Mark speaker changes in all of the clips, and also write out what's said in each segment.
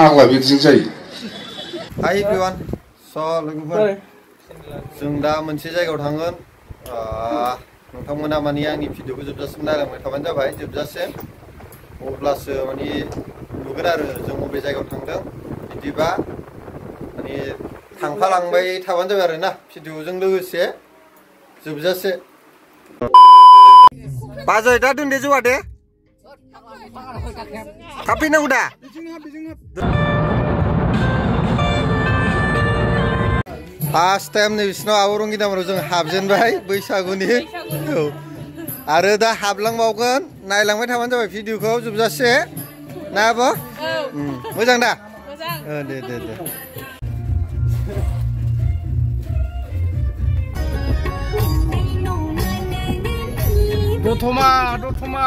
Speaker 1: आग्ला बिदिजों जायो
Speaker 2: हाय स' लोगोफोर जों दा मोनसे जायगायाव थांगोन नोंथांमोना माने आंनि भिडिअखौ जोबजासिम नायलांबाय थाबानो जाबाय जोबजासिम अब्लासो माने नुगोन आरो जों बबे जायगायाव थांदों बिदिबा माने थांफालांबाय थाबानो जाबाय आरो ना भिडिअजों लोगोसे जोबजासे बाजै दा दोनदे जौआ दे Tapi na udah. First time नै बिसिनाव आवरंगिदामाव जों हाबजेनबाय बैसागुनि औ आरो दा हाबलांबावगोन नायलांबाय थाबानो जाबाय भिडिअखौ जोबजासे ना आब' मोजां दा दे दे
Speaker 3: दे दतमा दतमा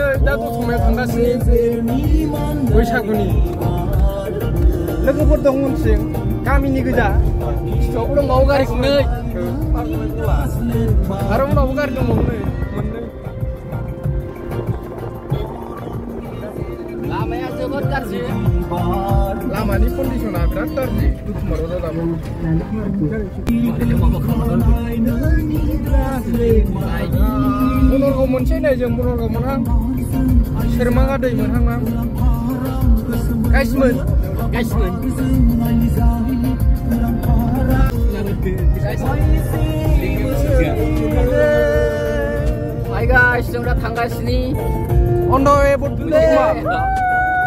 Speaker 3: 오늘 나도 정말 반갑습니 월샤군이 너그볼 동문층 가민이 그자
Speaker 4: 저으로 마오가리 국내
Speaker 3: 바로 마오가리 동 먹네
Speaker 4: o tarde.
Speaker 3: La mani condiciona prea tarde. Mă rog, da, mă. Bunul moncei ne jeng bunul român hang. Sermanga dei mun hang hang. Guys mun.
Speaker 4: Guys mun. Hai guys, chúng ta thắng guys ni.
Speaker 3: On the way, but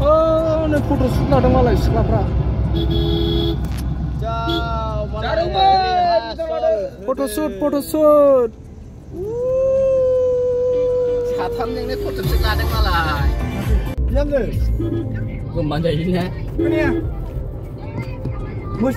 Speaker 3: oh
Speaker 4: nih
Speaker 3: foto shoot foto shoot
Speaker 4: satam yang
Speaker 3: ini ini ya mus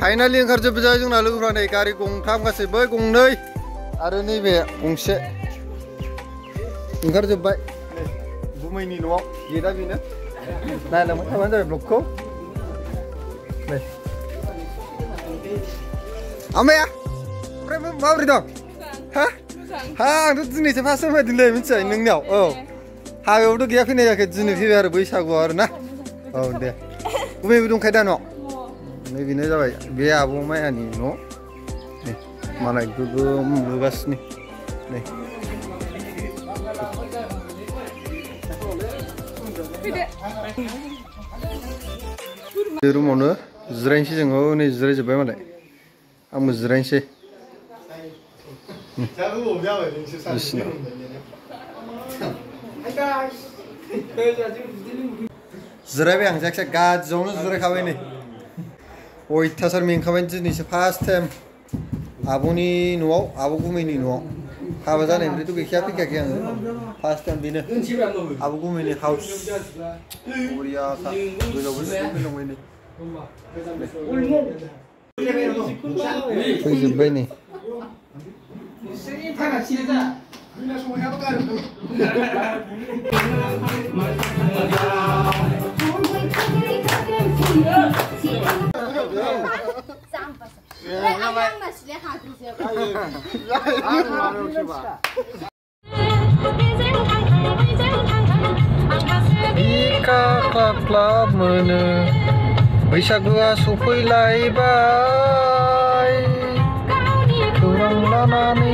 Speaker 2: finally ओंखारजोब्बाय जोंना लोगोफ्रा नै गारि गंथाम गासैबो गंनै आरो नैबे गंसे ओंखारजोब्बाय गुमैनि न'आव गेटआ बेनो नायलांबाय थाबानो जाबाय ब्लगखौ नै आमाया ओमफ्राय माबोरै दं हा हा आंथ' दिनैसो फार्स्ट फैबाय दिनै मिथिबाय नोंनियाव औ हाबायावथ' गैया फैनाय जायाखै दिनै फैबाय आरो बैसागुआव आरो ना औ दे गुबैबो दंखायो दा न' नैबेनो जाबाय बे आब' मायानि न' नै मालाय गोगोम नुगासिनो नै बे रुमावनो जिरायनोसै जों औ नै जिरायजोब्बाय मालाय आंबो जिरायनोसै जिरायबाय आं जायखिजाया गाज्रियावनो जिरायखाबाय नै 오 이타설민 커벤츠니시 파스템 아보니 누어 아보구미니 누어 하바잔 엠리도 기키아피 기키앙 파스템 디네 아보구미니 하우스 우리야 사 그저 무슨 놈이니 그지 베니 생일 ayağım mesle hatırız lai bai Kurang lama